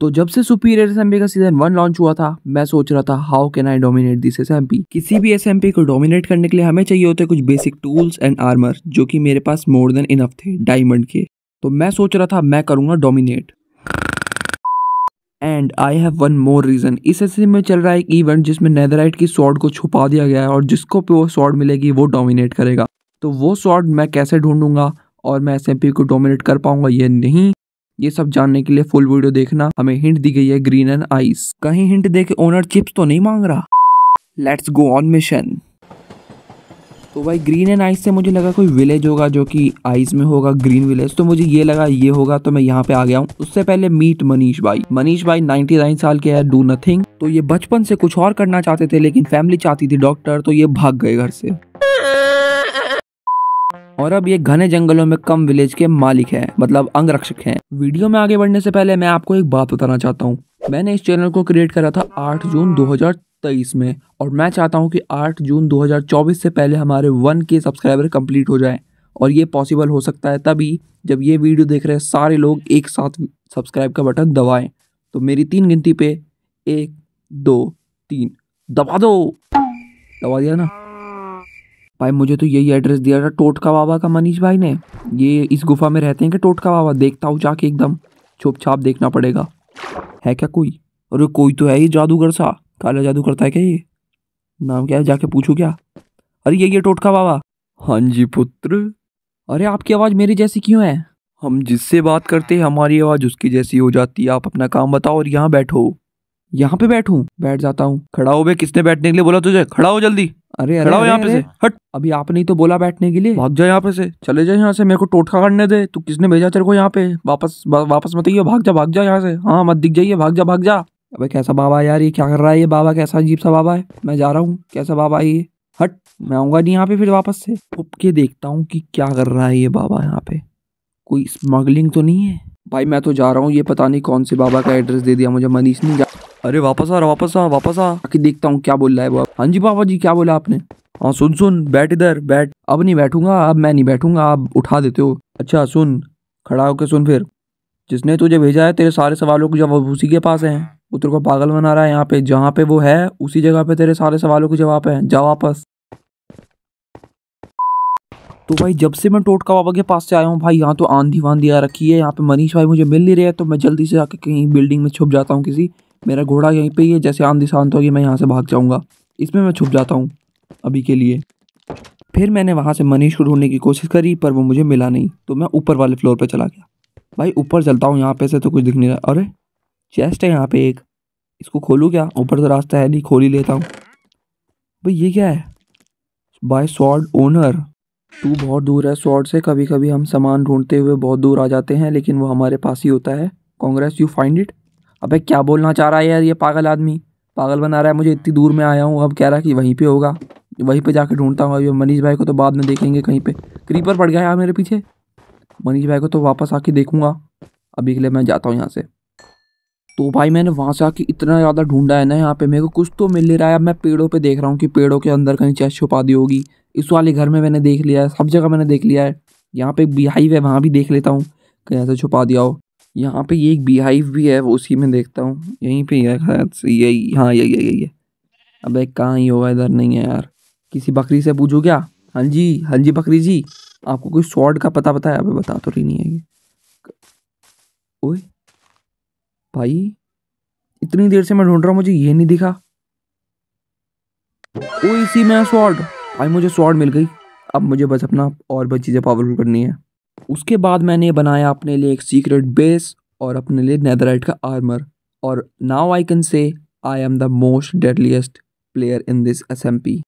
तो जब से सुपीरियर एस का सीज़न वन लॉन्च हुआ था, मैं सोच रहा था how can I dominate this S किसी भी एस को डोमिनेट करने के लिए हमें चाहिए होते कुछ बेसिक टूल्स एंड आर्मर जो कि मेरे पास मोर देन इनफ थे डायमंड के। तो मैं सोच रहा था, मैं करूँगा dominate and I have one more reason इस एस में चल रहा है एक इवेंट जिसमें नेदराइट की स्वॉर्ड को छुपा दिया गया है और जिसको पे वो स्वॉर्ड मिलेगी, वो डोमिनेट करेगा। तो वो स्वॉर्ड मैं कैसे ढूंढूँगा और मैं एसएमपी को डोमिनेट कर पाऊँगा, ये नहीं। ये सब जानने के लिए फुल वीडियो देखना। हमें हिंट दी गई है ग्रीन एंड आइस कहीं हिंट दे के ओनर चिप्स तो नहीं मांग रहा। लेट्स गो ऑन मिशन तो भाई ग्रीन एंड आइस से मुझे लगा कोई विलेज होगा जो कि आइस में होगा ग्रीन विलेज तो मुझे ये लगा ये होगा तो मैं यहाँ पे आ गया हूँ। उससे पहले मीट मनीष भाई। मनीष भाई 99 साल के है डू नथिंग तो ये बचपन से कुछ और करना चाहते थे, लेकिन फैमिली चाहती थी डॉक्टर तो ये भाग गए घर से। और अब ये घने जंगलों में कम विलेज के मालिक हैं मतलब अंगरक्षक हैं। वीडियो में आगे बढ़ने से पहले मैं आपको एक बात बताना चाहता हूँ। मैंने इस चैनल को क्रिएट करा था 8 जून 2023 में, और मैं चाहता हूँ कि 8 जून 2024 से पहले हमारे वन के सब्सक्राइबर कंप्लीट हो जाए, और ये पॉसिबल हो सकता है तभी जब ये वीडियो देख रहे सारे लोग एक साथ सब्सक्राइब का बटन दबाएँ। तो मेरी तीन गिनती पे एक, दो, तीन, दबा दो। दबा दिया ना? भाई, मुझे तो यही एड्रेस दिया था, टोटका बाबा का मनीष भाई ने। ये इस गुफा में रहते हैं कि टोटका बाबा? देखता हूँ जाके एकदम। छुप छाप देखना पड़ेगा। है क्या कोई? अरे कोई तो है ये जादूगर सा। काला जादू करता है क्या ये? नाम क्या है? जाके पूछू क्या? अरे ये ये टोटका बाबा। हाँ जी, पुत्र। अरे आपकी आवाज़ मेरी जैसी क्यों है? हम जिससे बात करते हैं, हमारी आवाज़ उसकी जैसी हो जाती है। आप अपना काम बताओ और यहाँ बैठो। यहाँ पे बैठूं? बैठ जाता हूँ। खड़ा हो बे, किसने बैठने के लिए बोला तुझे? खड़ा हो जल्दी। अरे अरे यहाँ पे से। हट। अभी आपने ही तो बोला बैठने के लिए। भाग जा यहाँ पे से। चले जाए यहाँ से। मेरे को टोटका करने दे। तू किसने भेजा तेरे को यहाँ पे? वापस वापस मत आइए भाग जा भाग जा यहाँ से। हाँ मत दिख जाइए। भाग जा भाग जा। अबे कैसा बाबा यार? ये क्या कर रहा है? ये बाबा कैसा अजीब सा बाबा है? मैं जा रहा हूँ। कैसा बाबा ये? हट मैं आऊँगा नहीं यहाँ पे फिर वापस से। उप के देखता हूँ कि क्या कर रहा है ये बाबा यहाँ पे। कोई स्मगलिंग तो नहीं है? भाई, मैं तो जा रहा हूँ, ये पता नहीं कौन से बाबा का एड्रेस दे दिया मुझे, मनीष नहीं जा अरे, वापस आ वापस आ वापस आ। आके देखता हूँ क्या बोल रहा है वो। हाँ जी, बाबा जी, क्या बोला आपने? हाँ सुन सुन, बैठ इधर, बैठ। अब नहीं बैठूँगा, अब मैं नहीं बैठूँगा, आप उठा देते हो। अच्छा सुन, खड़ा होकर सुन फिर। जिसने तुझे भेजा है, तेरे सारे सवालों के जवाब उसी के पास हैं। वो तेरे को पागल बना रहा है यहाँ पे, जहाँ पे वो है, उसी जगह पे तेरे सारे सवालों के जवाब है। जा वापस। तो भाई जब से मैं टोटका बाबा के पास से आया हूँ, भाई यहाँ तो आंधी वांधी आ रखी है। यहाँ पे मनीष भाई मुझे मिल नहीं रहे तो मैं जल्दी से आके कहीं बिल्डिंग में छुप जाता हूँ किसी। मेरा घोड़ा यहीं पे ही है, जैसे आंधी शांत होगी, मैं यहाँ से भाग जाऊँगा। इसमें मैं छुप जाता हूँ अभी के लिए। फिर मैंने वहाँ से मनीष को ढूँढने की कोशिश करी, पर वो मुझे मिला नहीं तो मैं ऊपर वाले फ्लोर पर चला गया। भाई ऊपर चलता हूँ, यहाँ पे से तो कुछ दिख नहीं रहा। अरे, चेस्ट है यहाँ पे एक। इसको खोलूँ क्या? ऊपर तो रास्ता है नहीं, खोल ही लेता हूँ। भाई ये क्या है? Buy sword owner. तू बहुत दूर है स्वॉर्ड से। कभी कभी हम सामान ढूंढते हुए बहुत दूर आ जाते हैं, लेकिन वो हमारे पास ही होता है। कांग्रेस यू फाइंड इट अबे, क्या बोलना चाह रहा है यार ये पागल आदमी? पागल बना रहा है, मुझे इतनी दूर में आया हूँ, अब कह रहा है कि वहीं पे होगा। वहीं पे जाकर ढूंढता हूँ, अभी मनीष भाई को तो बाद में देखेंगे कहीं पे। क्रीपर पड़ गया यार मेरे पीछे। मनीष भाई को तो वापस आके देखूँगा। अभी के लिए मैं जाता हूँ यहाँ से। तो भाई मैंने वहाँ से आके इतना ज़्यादा ढूंढा है ना यहाँ पे, मेरे को कुछ तो मिल नहीं रहा है। अब मैं पेड़ों पे देख रहा हूँ कि पेड़ों के अंदर कहीं चेस्ट छुपा दी होगी। इस वाले घर में मैंने देख लिया है, सब जगह मैंने देख लिया है। यहाँ पे एक हाईव है, वहाँ भी देख लेता हूँ कहीं ऐसे छुपा दिया हो। यहाँ पे ये एक बीहाइव भी है, वो उसी में देखता हूँ। यहीं पे है यही हाँ यही यही है। अब एक कहाँ ही होगा, इधर नहीं है यार। किसी बकरी से पूछू क्या? हाँ जी हाँ जी बकरी जी। आपको कोई शॉर्ट का पता पता है अभी बता तो रही नहीं है ये। ओए। भाई, इतनी देर से मैं ढूंढ रहा हूँ, मुझे ये नहीं दिखा। ओ, इसी में स्वॉर्ड भाई, मुझे स्वॉर्ड मिल गई। अब मुझे बस अपना और बस चीज़ें पावरफुल करनी है। उसके बाद मैंने बनाया अपने लिए एक सीक्रेट बेस और अपने लिए नेदराइट का आर्मर और now I can say I am the most deadliest player in this SMP